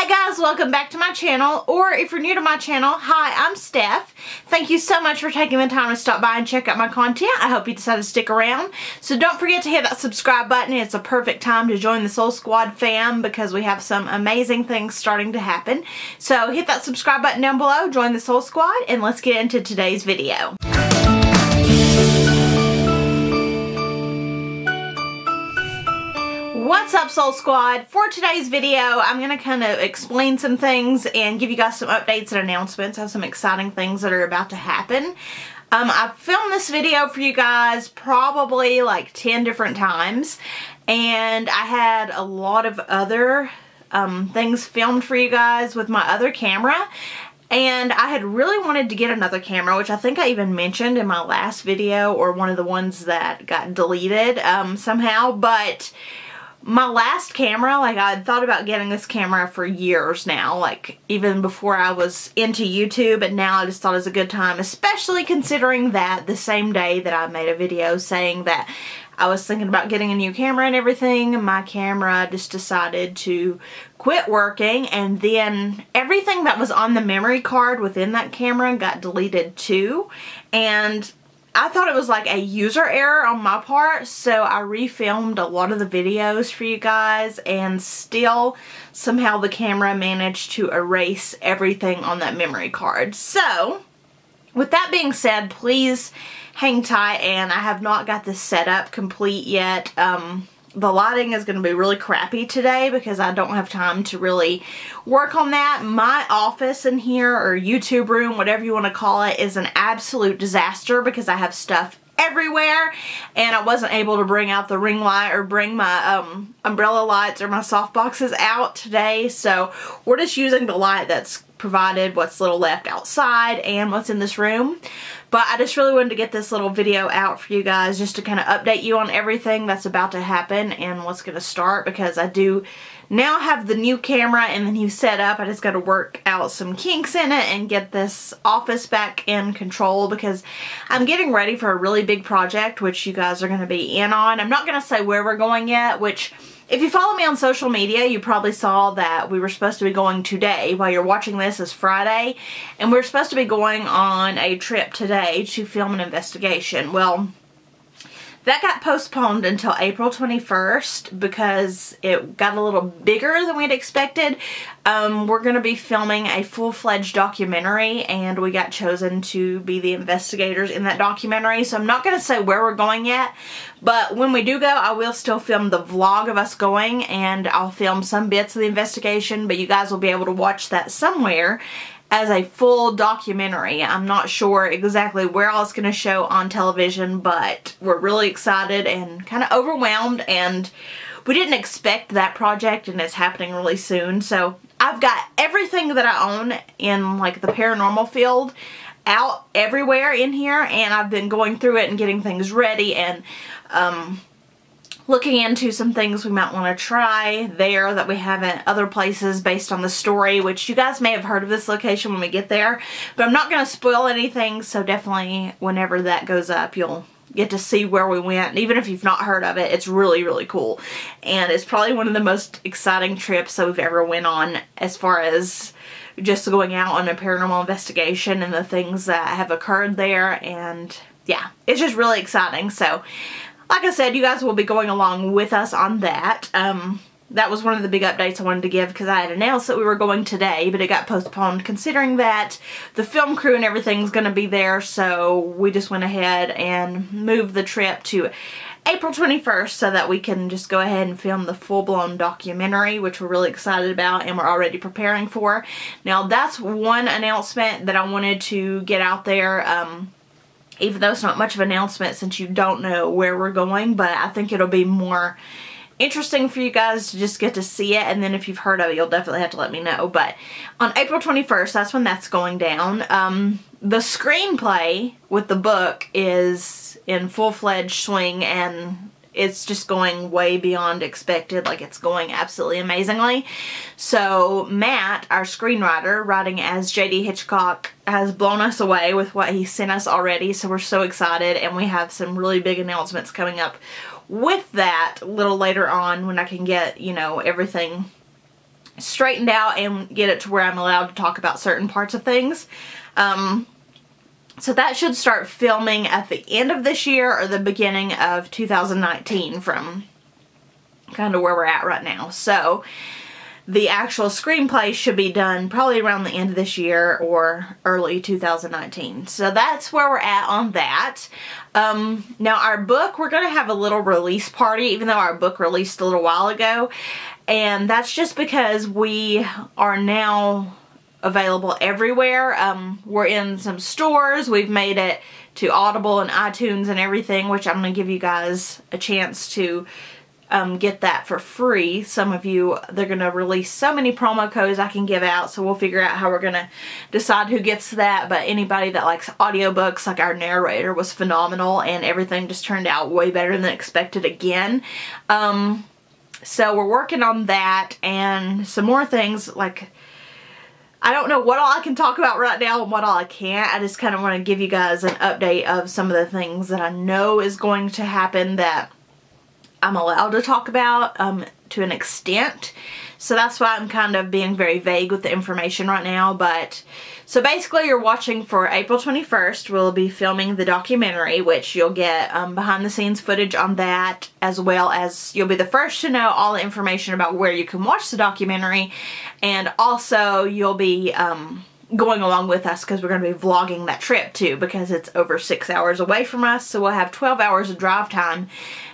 Hi guys, welcome back to my channel, or if you're new to my channel, hi, I'm Steph. Thank you so much for taking the time to stop by and check out my content. I hope you decide to stick around. So don't forget to hit that subscribe button. It's a perfect time to join the Soul Squad fam because we have some amazing things starting to happen. So hit that subscribe button down below, join the Soul Squad, and let's get into today's video. What's up Soul Squad? For today's video, I'm going to kind of explain some things and give you guys some updates and announcements of some exciting things that are about to happen. Um, I filmed this video for you guys probably like 10 different times and I had a lot of other um, things filmed for you guys with my other camera and I had really wanted to get another camera, which I think I even mentioned in my last video or one of the ones that got deleted um, somehow, but my last camera, like I had thought about getting this camera for years now, like even before I was into YouTube and now I just thought it was a good time, especially considering that the same day that I made a video saying that I was thinking about getting a new camera and everything, my camera just decided to quit working and then everything that was on the memory card within that camera got deleted too and I thought it was like a user error on my part, so I refilmed a lot of the videos for you guys and still somehow the camera managed to erase everything on that memory card. So, with that being said, please hang tight and I have not got this set up complete yet. Um, the lighting is going to be really crappy today because I don't have time to really work on that. My office in here or YouTube room, whatever you want to call it, is an absolute disaster because I have stuff everywhere and I wasn't able to bring out the ring light or bring my um, umbrella lights or my soft boxes out today so we're just using the light that's provided what's little left outside and what's in this room. But I just really wanted to get this little video out for you guys just to kind of update you on everything that's about to happen and what's going to start because I do now have the new camera and the new setup. I just got to work out some kinks in it and get this office back in control because I'm getting ready for a really big project which you guys are going to be in on. I'm not going to say where we're going yet which if you follow me on social media, you probably saw that we were supposed to be going today. While you're watching this is Friday, and we're supposed to be going on a trip today to film an investigation. Well, that got postponed until April 21st because it got a little bigger than we'd expected. Um, we're going to be filming a full-fledged documentary and we got chosen to be the investigators in that documentary. So I'm not going to say where we're going yet, but when we do go, I will still film the vlog of us going and I'll film some bits of the investigation, but you guys will be able to watch that somewhere as a full documentary. I'm not sure exactly where all it's going to show on television, but we're really excited and kind of overwhelmed and we didn't expect that project and it's happening really soon. So I've got everything that I own in like the paranormal field out everywhere in here and I've been going through it and getting things ready and um, looking into some things we might want to try there that we haven't other places based on the story, which you guys may have heard of this location when we get there. But I'm not going to spoil anything, so definitely whenever that goes up, you'll get to see where we went. Even if you've not heard of it, it's really, really cool. And it's probably one of the most exciting trips that we've ever went on as far as just going out on a paranormal investigation and the things that have occurred there. And yeah, it's just really exciting. So like I said, you guys will be going along with us on that. Um, that was one of the big updates I wanted to give because I had announced that we were going today, but it got postponed considering that the film crew and everything's going to be there, so we just went ahead and moved the trip to April 21st so that we can just go ahead and film the full-blown documentary, which we're really excited about and we're already preparing for. Now, that's one announcement that I wanted to get out there. Um, even though it's not much of an announcement since you don't know where we're going, but I think it'll be more interesting for you guys to just get to see it. And then if you've heard of it you'll definitely have to let me know. But on April 21st that's when that's going down. Um, the screenplay with the book is in full-fledged swing and it's just going way beyond expected. Like it's going absolutely amazingly. So Matt, our screenwriter, writing as J.D. Hitchcock, has blown us away with what he sent us already. So we're so excited and we have some really big announcements coming up with that a little later on when I can get, you know, everything straightened out and get it to where I'm allowed to talk about certain parts of things. Um, so that should start filming at the end of this year or the beginning of 2019 from kind of where we're at right now. So the actual screenplay should be done probably around the end of this year or early 2019. So that's where we're at on that. Um, now our book, we're going to have a little release party even though our book released a little while ago. And that's just because we are now available everywhere. Um, we're in some stores. We've made it to Audible and iTunes and everything, which I'm going to give you guys a chance to um, get that for free. Some of you, they're going to release so many promo codes I can give out, so we'll figure out how we're going to decide who gets that. But anybody that likes audiobooks, like our narrator was phenomenal, and everything just turned out way better than expected again. Um, so we're working on that, and some more things, like... I don't know what all I can talk about right now and what all I can't. I just kind of want to give you guys an update of some of the things that I know is going to happen that I'm allowed to talk about um, to an extent. So that's why I'm kind of being very vague with the information right now. But so basically you're watching for April 21st. We'll be filming the documentary, which you'll get um, behind the scenes footage on that, as well as you'll be the first to know all the information about where you can watch the documentary. And also you'll be um, going along with us because we're going to be vlogging that trip too because it's over six hours away from us. So we'll have 12 hours of drive time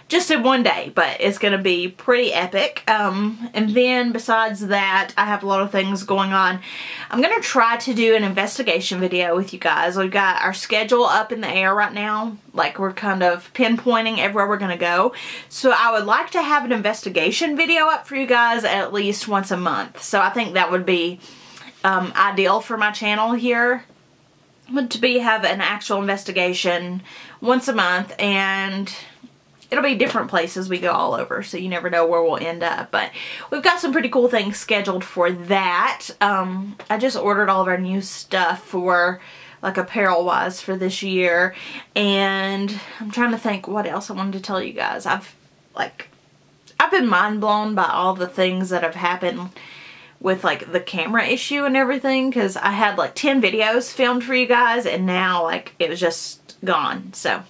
just in one day, but it's going to be pretty epic. Um, and then besides that, I have a lot of things going on. I'm going to try to do an investigation video with you guys. We've got our schedule up in the air right now. Like we're kind of pinpointing everywhere we're going to go. So I would like to have an investigation video up for you guys at least once a month. So I think that would be um, ideal for my channel here to be have an actual investigation once a month and it'll be different places we go all over so you never know where we'll end up. But we've got some pretty cool things scheduled for that. Um, I just ordered all of our new stuff for like apparel wise for this year and I'm trying to think what else I wanted to tell you guys. I've like I've been mind blown by all the things that have happened with like the camera issue and everything because I had like 10 videos filmed for you guys and now like it was just gone so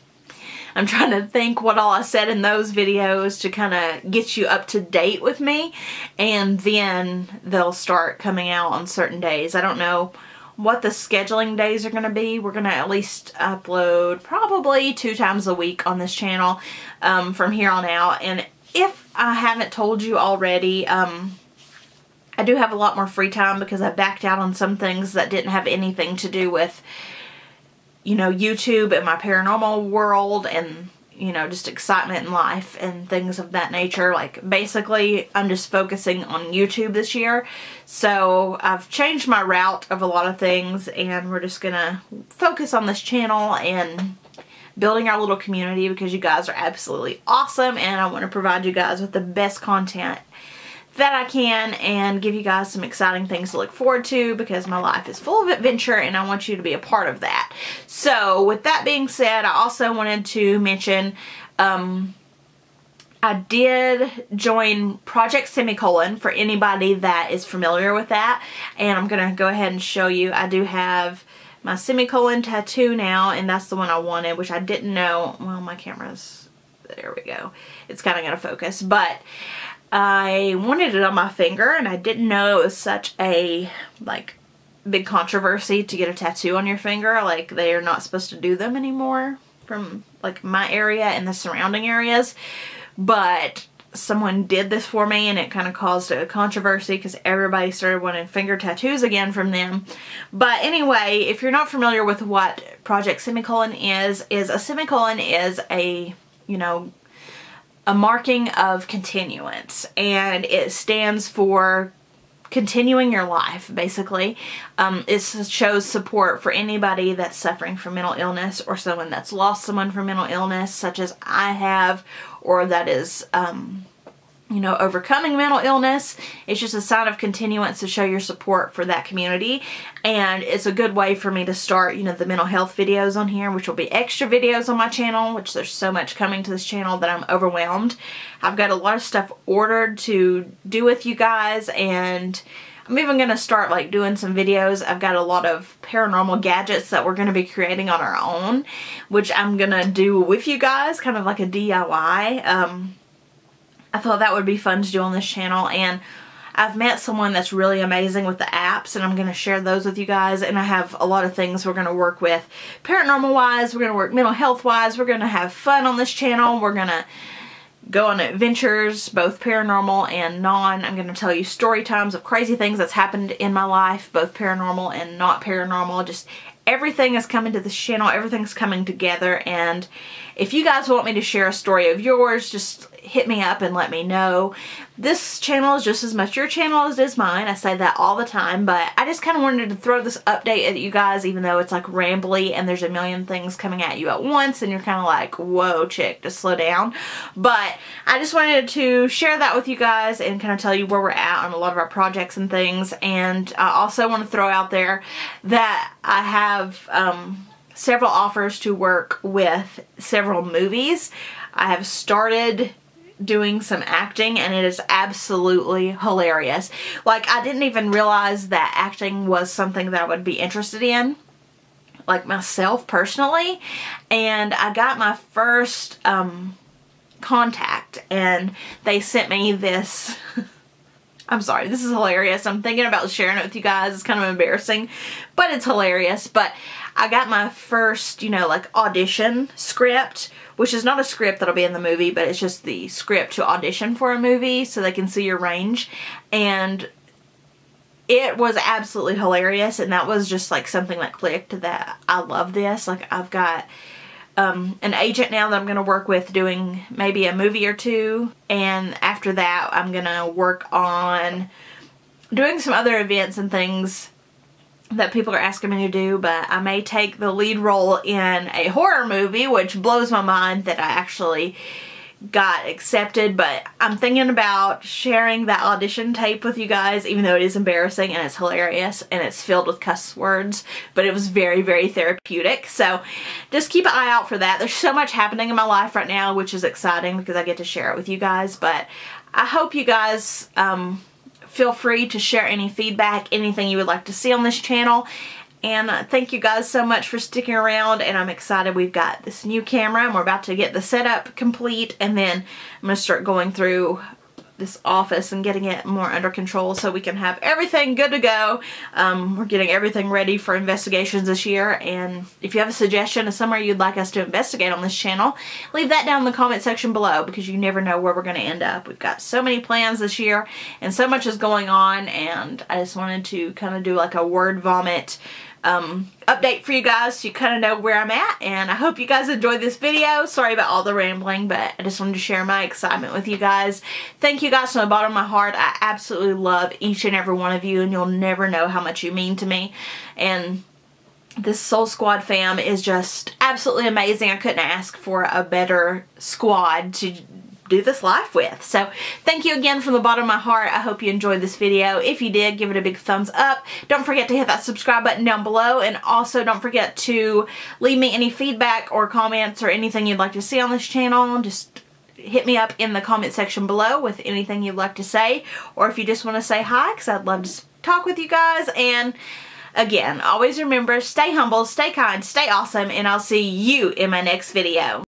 I'm trying to think what all I said in those videos to kind of get you up to date with me and then they'll start coming out on certain days. I don't know what the scheduling days are going to be. We're going to at least upload probably two times a week on this channel um, from here on out and if I haven't told you already, um, I do have a lot more free time because I backed out on some things that didn't have anything to do with, you know, YouTube and my paranormal world and, you know, just excitement in life and things of that nature. Like, basically, I'm just focusing on YouTube this year. So, I've changed my route of a lot of things and we're just gonna focus on this channel and building our little community because you guys are absolutely awesome and I want to provide you guys with the best content that I can and give you guys some exciting things to look forward to because my life is full of adventure and I want you to be a part of that. So with that being said, I also wanted to mention um, I did join Project Semicolon for anybody that is familiar with that and I'm going to go ahead and show you. I do have my semicolon tattoo now and that's the one I wanted which I didn't know. Well my camera's there we go. It's kind of going to focus but I wanted it on my finger and I didn't know it was such a like big controversy to get a tattoo on your finger. Like they are not supposed to do them anymore from like my area and the surrounding areas. But someone did this for me and it kind of caused a controversy because everybody started wanting finger tattoos again from them. But anyway, if you're not familiar with what Project Semicolon is, is a semicolon is a, you know, a marking of continuance and it stands for continuing your life basically. Um, it shows support for anybody that's suffering from mental illness or someone that's lost someone from mental illness such as I have or that is um, you know, overcoming mental illness. It's just a sign of continuance to show your support for that community. And it's a good way for me to start, you know, the mental health videos on here, which will be extra videos on my channel, which there's so much coming to this channel that I'm overwhelmed. I've got a lot of stuff ordered to do with you guys and I'm even going to start like doing some videos. I've got a lot of paranormal gadgets that we're going to be creating on our own, which I'm going to do with you guys, kind of like a DIY. Um, I thought that would be fun to do on this channel and I've met someone that's really amazing with the apps and I'm going to share those with you guys and I have a lot of things we're going to work with paranormal wise, we're going to work mental health wise, we're going to have fun on this channel, we're going to go on adventures, both paranormal and non. I'm going to tell you story times of crazy things that's happened in my life, both paranormal and not paranormal, just everything is coming to this channel, everything's coming together and if you guys want me to share a story of yours, just hit me up and let me know. This channel is just as much your channel as it is mine. I say that all the time, but I just kind of wanted to throw this update at you guys, even though it's like rambly and there's a million things coming at you at once and you're kind of like, whoa, chick, just slow down. But I just wanted to share that with you guys and kind of tell you where we're at on a lot of our projects and things. And I also want to throw out there that I have, um, several offers to work with several movies. I have started doing some acting and it is absolutely hilarious. Like I didn't even realize that acting was something that I would be interested in like myself personally and I got my first um, contact and they sent me this I'm sorry, this is hilarious. I'm thinking about sharing it with you guys. It's kind of embarrassing, but it's hilarious. But I got my first, you know, like audition script, which is not a script that'll be in the movie, but it's just the script to audition for a movie so they can see your range. And it was absolutely hilarious and that was just like something that clicked that I love this. Like I've got um, an agent now that I'm going to work with doing maybe a movie or two. And after that I'm going to work on doing some other events and things that people are asking me to do, but I may take the lead role in a horror movie, which blows my mind that I actually got accepted, but I'm thinking about sharing that audition tape with you guys, even though it is embarrassing and it's hilarious and it's filled with cuss words, but it was very, very therapeutic. So just keep an eye out for that. There's so much happening in my life right now, which is exciting because I get to share it with you guys, but I hope you guys um, feel free to share any feedback, anything you would like to see on this channel. And thank you guys so much for sticking around and I'm excited we've got this new camera and we're about to get the setup complete and then I'm going to start going through this office and getting it more under control so we can have everything good to go. Um, we're getting everything ready for investigations this year and if you have a suggestion of somewhere you'd like us to investigate on this channel, leave that down in the comment section below because you never know where we're going to end up. We've got so many plans this year and so much is going on and I just wanted to kind of do like a word vomit um, update for you guys so you kind of know where I'm at and I hope you guys enjoyed this video. Sorry about all the rambling but I just wanted to share my excitement with you guys. Thank you guys from the bottom of my heart. I absolutely love each and every one of you and you'll never know how much you mean to me and this Soul Squad fam is just absolutely amazing. I couldn't ask for a better squad to do this life with. So thank you again from the bottom of my heart. I hope you enjoyed this video. If you did, give it a big thumbs up. Don't forget to hit that subscribe button down below and also don't forget to leave me any feedback or comments or anything you'd like to see on this channel. Just hit me up in the comment section below with anything you'd like to say or if you just want to say hi because I'd love to talk with you guys and again always remember stay humble stay kind stay awesome and I'll see you in my next video